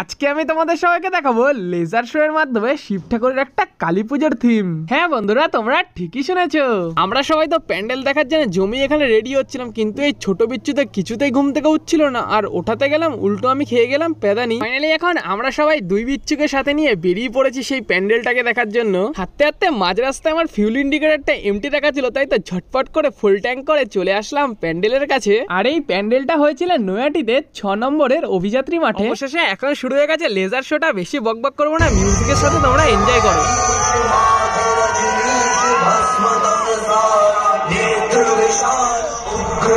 আজকে আমি তোমাদের সবাইকে দেখাবো লেজার শো এর মাধ্যমে শিব ঠাকুরের একটা কালী পুজোর থিম হ্যাঁ বন্ধুরা, তোমরা ঠিকই শুনেছো। আমরা সবাই তো প্যান্ডেল দেখার জন্য জমি এখানে রেডি হচ্ছিলাম, কিন্তু এই ছোট বিচ্ছুতে কিছুতেই ঘুম থেকে উঠছিল না। আর ওঠাতে গেলাম, উল্টো আমি খেয়ে গেলাম পেদানি ফাইনালি এখন আমরা সবাই দুই বিচ্ছুকে সাথে নিয়ে বেরিয়ে পড়েছি সেই প্যান্ডেলটাকে দেখার জন্য। হাঁটতে হাঁটতে মাঝ রাস্তায় আমার ফিউল ইন্ডিকেটারটা এমটি দেখাচ্ছিল তাই তো ঝটপট করে ফুল ট্যাঙ্ক করে চলে আসলাম প্যান্ডেলের কাছে। আর এই প্যান্ডেলটা হয়েছিল নয়াটিতে, ছ নম্বরের অভিযাত্রী মাঠে। অবশেষে এখন শুরু হয়ে গেছে লেজার শোটা বেশি বকবক করব না মিউজিকের সাথে তোমরা এনজয় করো উগ্র